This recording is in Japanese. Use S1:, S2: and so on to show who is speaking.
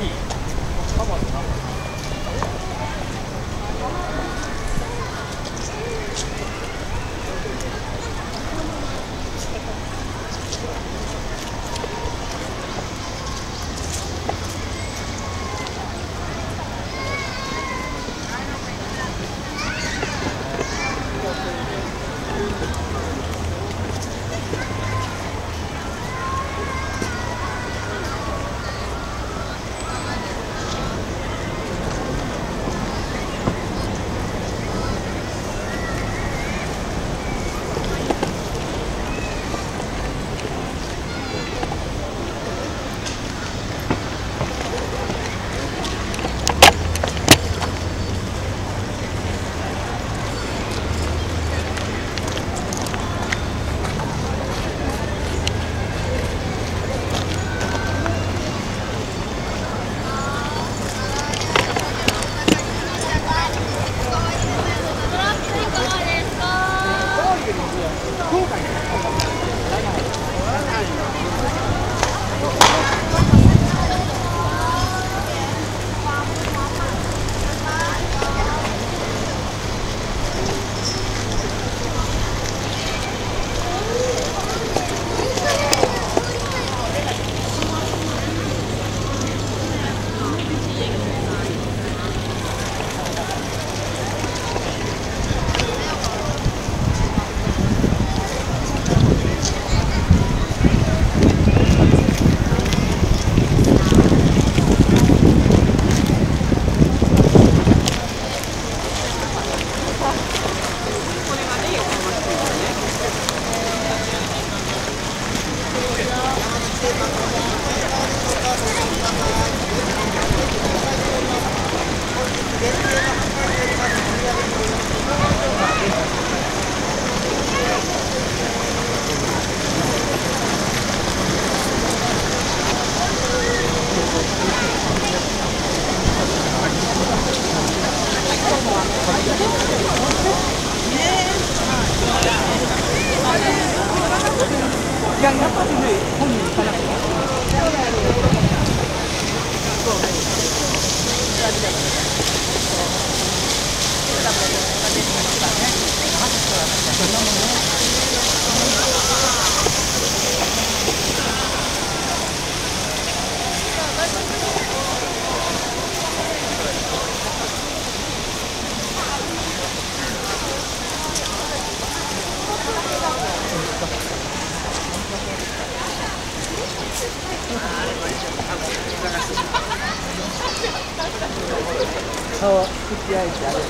S1: こいややっぱりね本人行かなくて。
S2: marriage rather